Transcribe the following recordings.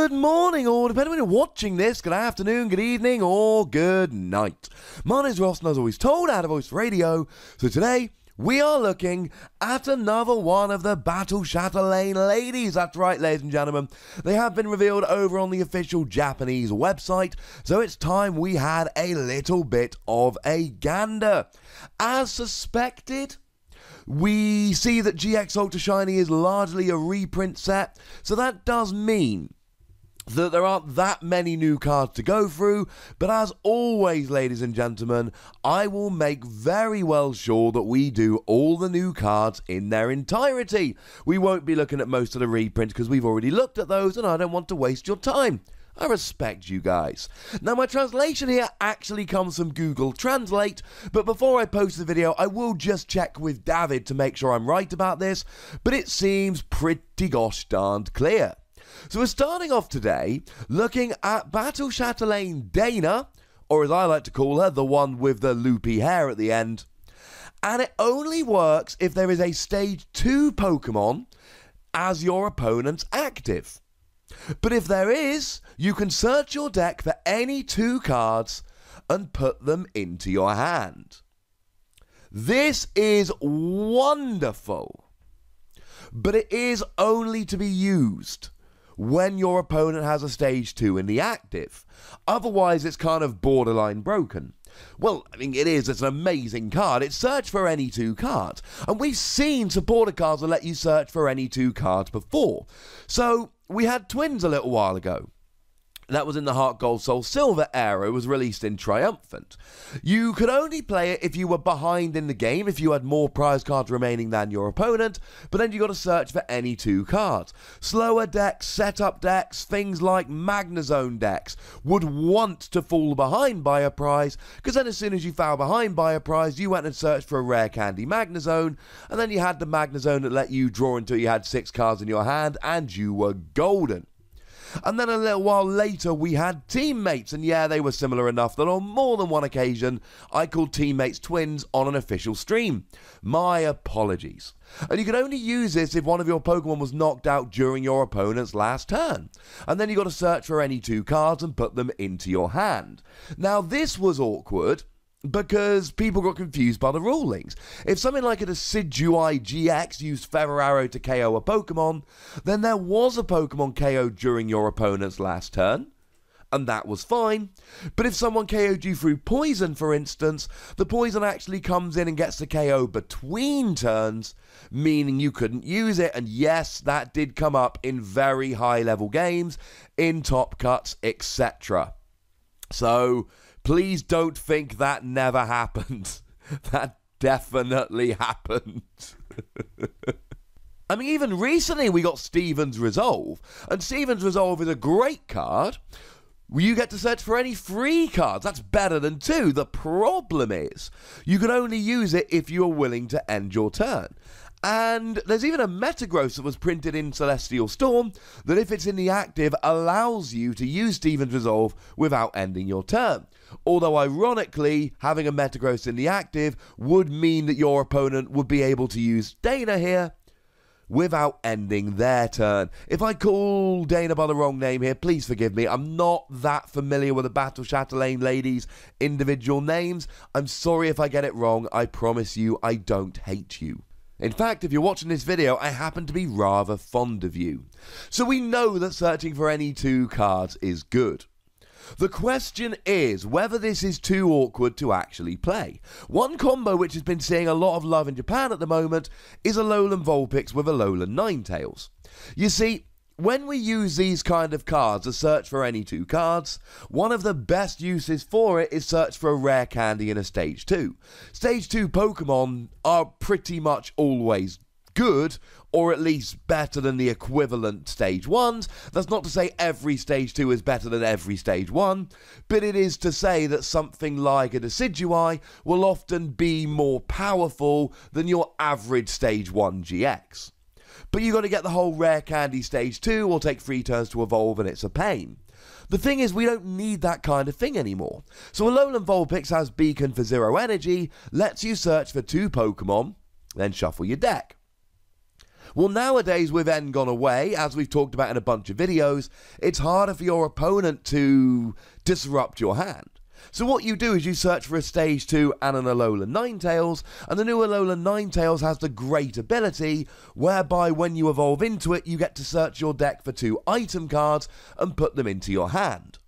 Good morning, or depending on you're watching this, good afternoon, good evening, or good night. My name's Ross, and as always told out of Voice Radio. So today, we are looking at another one of the Battle Chatelaine ladies. That's right, ladies and gentlemen. They have been revealed over on the official Japanese website, so it's time we had a little bit of a gander. As suspected, we see that GX Ultra Shiny is largely a reprint set, so that does mean that there aren't that many new cards to go through, but as always, ladies and gentlemen, I will make very well sure that we do all the new cards in their entirety. We won't be looking at most of the reprints because we've already looked at those and I don't want to waste your time. I respect you guys. Now, my translation here actually comes from Google Translate, but before I post the video, I will just check with David to make sure I'm right about this, but it seems pretty gosh darned clear. So we're starting off today looking at Battle Chatelaine Dana, or as I like to call her, the one with the loopy hair at the end. And it only works if there is a stage 2 Pokemon as your opponent's active. But if there is, you can search your deck for any two cards and put them into your hand. This is wonderful. But it is only to be used when your opponent has a stage 2 in the active. Otherwise, it's kind of borderline broken. Well, I mean, it is. It's an amazing card. It's search for any two cards. And we've seen supporter cards that let you search for any two cards before. So, we had twins a little while ago. That was in the Heart Gold Soul Silver era. It was released in Triumphant. You could only play it if you were behind in the game, if you had more prize cards remaining than your opponent, but then you got to search for any two cards. Slower decks, setup decks, things like Magnezone decks would want to fall behind by a prize, because then as soon as you fell behind by a prize, you went and searched for a rare candy Magnezone, and then you had the Magnezone that let you draw until you had six cards in your hand, and you were golden. And then a little while later, we had teammates, and yeah, they were similar enough that on more than one occasion, I called teammates twins on an official stream. My apologies. And you can only use this if one of your Pokemon was knocked out during your opponent's last turn. And then you got to search for any two cards and put them into your hand. Now, this was awkward because people got confused by the rulings. If something like a Decidueye GX used Feather Arrow to KO a Pokemon, then there was a Pokemon KO during your opponent's last turn, and that was fine. But if someone KO'd you through poison, for instance, the poison actually comes in and gets the KO between turns, meaning you couldn't use it. And yes, that did come up in very high level games, in top cuts, etc. So, Please don't think that never happened. that definitely happened. I mean, even recently we got Steven's Resolve, and Steven's Resolve is a great card. You get to search for any free cards. That's better than two. The problem is, you can only use it if you are willing to end your turn. And there's even a Metagross that was printed in Celestial Storm that, if it's in the active, allows you to use Steven's Resolve without ending your turn. Although, ironically, having a Metagross in the active would mean that your opponent would be able to use Dana here without ending their turn. If I call Dana by the wrong name here, please forgive me. I'm not that familiar with the Battle Chatelaine ladies' individual names. I'm sorry if I get it wrong. I promise you, I don't hate you. In fact, if you're watching this video, I happen to be rather fond of you. So we know that searching for any two cards is good. The question is whether this is too awkward to actually play. One combo which has been seeing a lot of love in Japan at the moment is a Alolan Vulpix with a Alolan Ninetales. You see, when we use these kind of cards to search for any two cards, one of the best uses for it is search for a rare candy in a stage 2. Stage 2 Pokemon are pretty much always good, or at least better than the equivalent stage 1s. That's not to say every stage 2 is better than every stage 1, but it is to say that something like a Decidueye will often be more powerful than your average stage 1 GX. But you got to get the whole rare candy stage 2 or take three turns to evolve and it's a pain. The thing is, we don't need that kind of thing anymore. So Alolan Vulpix has Beacon for zero energy, lets you search for two Pokemon, then shuffle your deck. Well, nowadays, with N gone away, as we've talked about in a bunch of videos, it's harder for your opponent to disrupt your hand. So what you do is you search for a stage 2 and an Alolan Ninetales, and the new Alolan Ninetales has the great ability whereby when you evolve into it, you get to search your deck for two item cards and put them into your hand.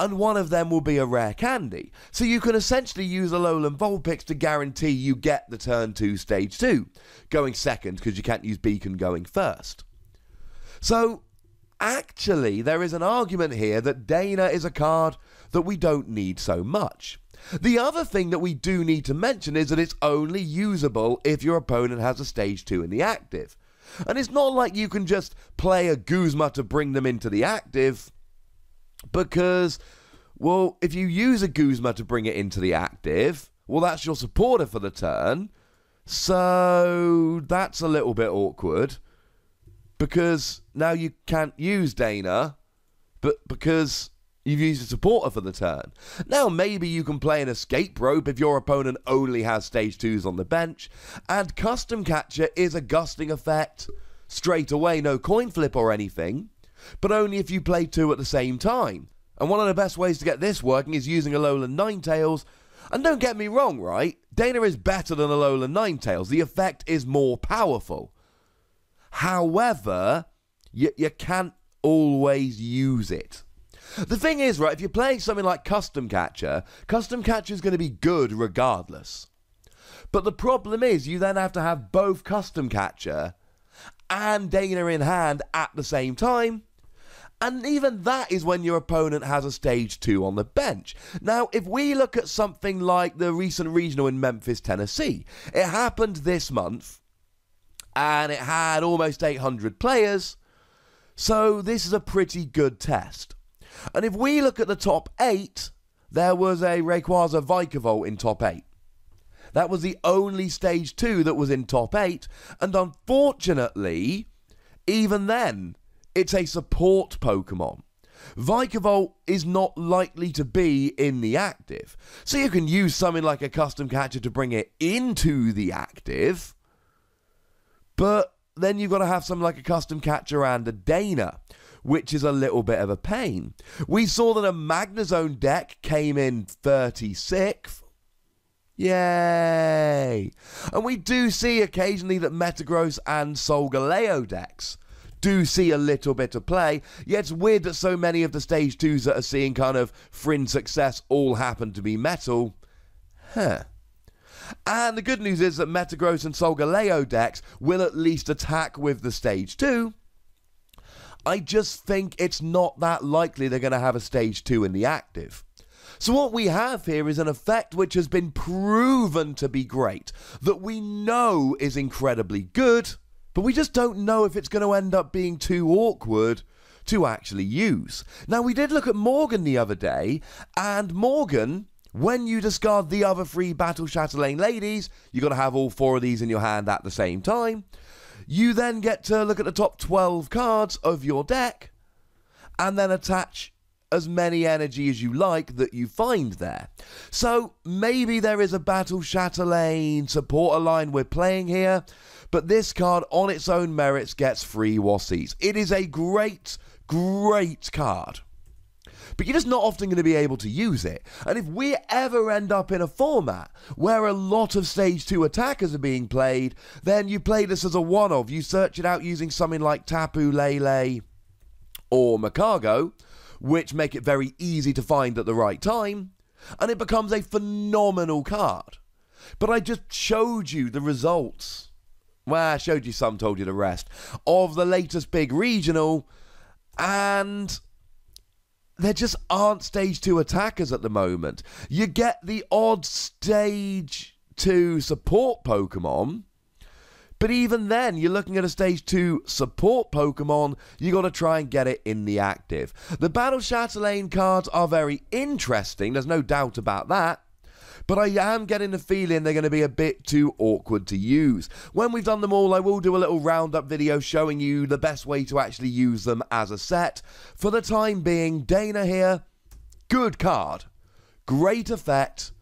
And one of them will be a rare candy. So you can essentially use Alolan Vulpix to guarantee you get the turn 2 stage 2, going second because you can't use Beacon going first. So actually, there is an argument here that Dana is a card that we don't need so much. The other thing that we do need to mention is that it's only usable if your opponent has a stage 2 in the active. And it's not like you can just play a Guzma to bring them into the active, because, well, if you use a Guzma to bring it into the active, well, that's your supporter for the turn. So that's a little bit awkward because now you can't use Dana, but because You've used a supporter for the turn. Now, maybe you can play an escape rope if your opponent only has stage 2s on the bench, and Custom Catcher is a gusting effect straight away, no coin flip or anything, but only if you play two at the same time. And one of the best ways to get this working is using Alolan Ninetales. And don't get me wrong, right? Dana is better than Alolan Ninetales. The effect is more powerful. However, you, you can't always use it. The thing is, right, if you're playing something like Custom Catcher, Custom Catcher is going to be good regardless. But the problem is, you then have to have both Custom Catcher and Dana in hand at the same time. And even that is when your opponent has a stage two on the bench. Now, if we look at something like the recent regional in Memphis, Tennessee, it happened this month and it had almost 800 players. So this is a pretty good test. And if we look at the top eight, there was a Rayquaza Vikavolt in top eight. That was the only stage two that was in top eight, and unfortunately, even then, it's a support Pokemon. Vikavolt is not likely to be in the active, so you can use something like a custom catcher to bring it into the active, but then you've got to have something like a custom catcher and a Dana, which is a little bit of a pain. We saw that a Magnezone deck came in 36th. Yay! And we do see occasionally that Metagross and Solgaleo decks do see a little bit of play. Yet it's weird that so many of the stage twos that are seeing kind of fringe success all happen to be metal. Huh. And the good news is that Metagross and Solgaleo decks will at least attack with the stage 2, I just think it's not that likely they're going to have a stage 2 in the active. So, what we have here is an effect which has been proven to be great, that we know is incredibly good, but we just don't know if it's going to end up being too awkward to actually use. Now, we did look at Morgan the other day, and Morgan, when you discard the other three Battle Chatelaine ladies, you've got to have all four of these in your hand at the same time. You then get to look at the top 12 cards of your deck and then attach as many energy as you like that you find there. So maybe there is a Battle Chatelaine supporter line we're playing here, but this card on its own merits gets free Wossies. It is a great, great card but you're just not often going to be able to use it. And if we ever end up in a format where a lot of stage 2 attackers are being played, then you play this as a one of. You search it out using something like Tapu Lele or Magcargo, which make it very easy to find at the right time, and it becomes a phenomenal card. But I just showed you the results. Well, I showed you some, told you the rest, of the latest big regional, and there just aren't stage two attackers at the moment. You get the odd stage two support Pokemon. But even then, you're looking at a stage 2 support Pokemon, you got to try and get it in the active. The Battle Chatelaine cards are very interesting, there's no doubt about that but I am getting the feeling they're going to be a bit too awkward to use. When we've done them all, I will do a little roundup video showing you the best way to actually use them as a set. For the time being, Dana here, good card, great effect.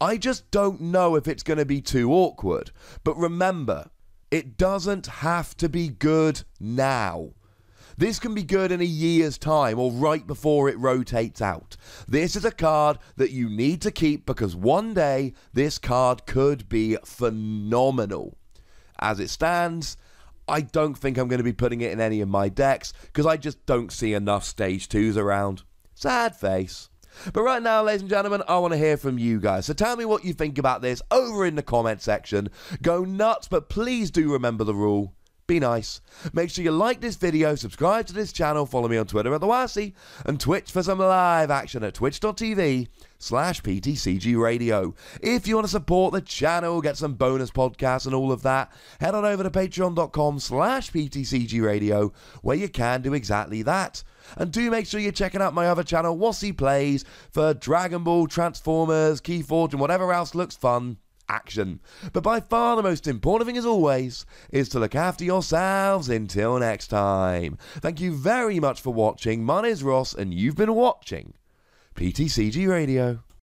I just don't know if it's going to be too awkward. But remember, It doesn't have to be good now. This can be good in a year's time or right before it rotates out. This is a card that you need to keep because one day this card could be phenomenal. As it stands, I don't think I'm going to be putting it in any of my decks because I just don't see enough stage 2s around. Sad face. But right now, ladies and gentlemen, I want to hear from you guys. So tell me what you think about this over in the comment section. Go nuts, but please do remember the rule be nice. Make sure you like this video, subscribe to this channel, follow me on Twitter at the Wossy, and Twitch for some live action at twitch.tv slash PTCG Radio. If you want to support the channel, get some bonus podcasts and all of that, head on over to patreon.com slash PTCG Radio, where you can do exactly that. And do make sure you're checking out my other channel, Wossy Plays, for Dragon Ball, Transformers, Keyforge, and whatever else looks fun action. But by far the most important thing, as always, is to look after yourselves until next time. Thank you very much for watching. My name is Ross, and you've been watching PTCG Radio.